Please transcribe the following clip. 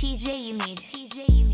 TJ, you need. TJ, you need.